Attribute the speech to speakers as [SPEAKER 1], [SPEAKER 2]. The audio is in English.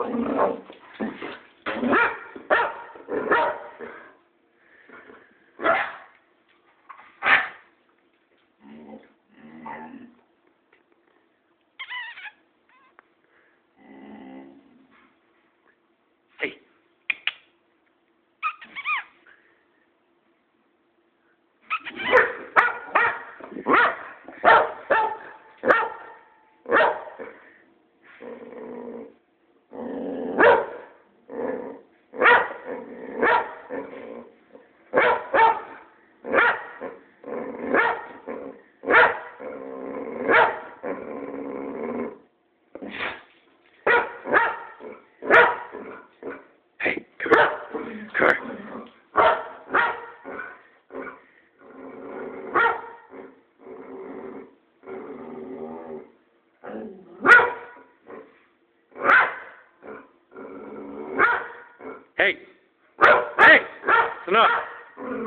[SPEAKER 1] Amen. Hey! Hey! It's enough!